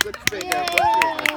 Good spin. Yeah, good spin.